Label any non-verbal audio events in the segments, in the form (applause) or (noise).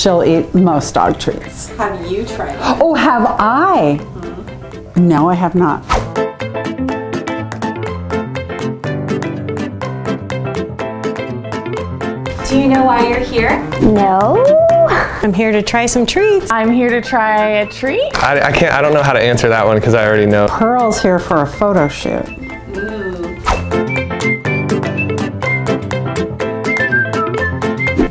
She'll eat most dog treats. Have you tried it? Oh, have I? Mm-hmm. No, I have not. Do you know why you're here? No. I'm here to try some treats. I'm here to try a treat. I, I can't. I don't know how to answer that one because I already know. Pearl's here for a photo shoot.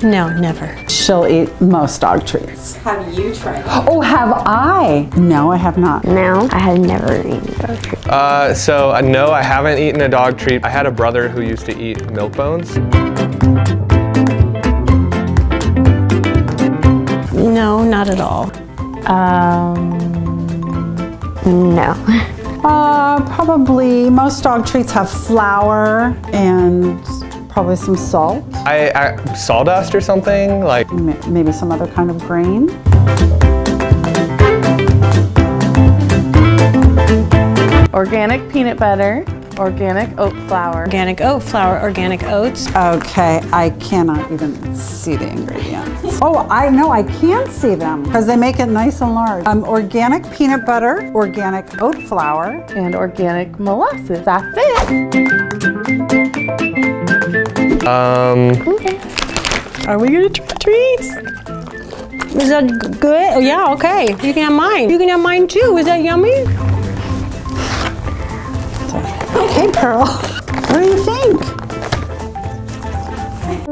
No, never. She'll eat most dog treats. Have you tried? Oh, have I? No, I have not. No, I have never eaten dog treat. Uh, so uh, no, I haven't eaten a dog treat. I had a brother who used to eat milk bones. No, not at all. Um, No. (laughs) Uh, probably most dog treats have flour and probably some salt, I, I sawdust or something like. maybe some other kind of grain. organic peanut butter, organic oat flour. Organic oat flour, organic oats. Okay, I cannot even see the ingredients. Oh, I know, I can see them because they make it nice and large. Um, organic peanut butter, organic oat flour, and organic molasses. That's it. Um, Are we gonna try treats? Is that good? Oh, yeah, okay. You can have mine. You can have mine too. Is that yummy? Okay, Pearl, what do you think?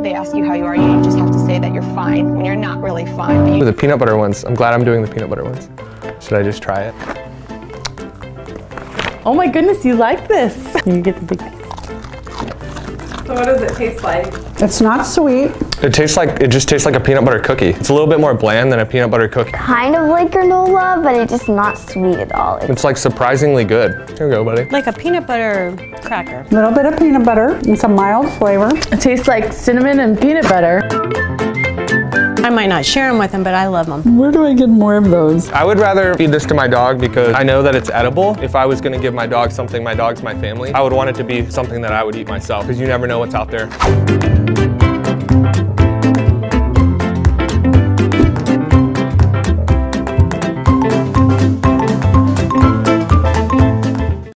They ask you how you are, you just have to say that you're fine when you're not really fine. But you the peanut butter ones. I'm glad I'm doing the peanut butter ones. Should I just try it? Oh my goodness, you like this. You get the big piece. So what does it taste like? It's not sweet. It tastes like it just tastes like a peanut butter cookie. It's a little bit more bland than a peanut butter cookie. Kind of like granola, but it's just not sweet at all. It's It's like surprisingly good. Here we go, buddy. Like a peanut butter cracker. A little bit of peanut butter and some mild flavor. It tastes like cinnamon and peanut butter. I might not share them with them, but I love them. Where do I get more of those? I would rather feed this to my dog because I know that it's edible. If I was gonna give my dog something, my dog's my family, I would want it to be something that I would eat myself because you never know what's out there.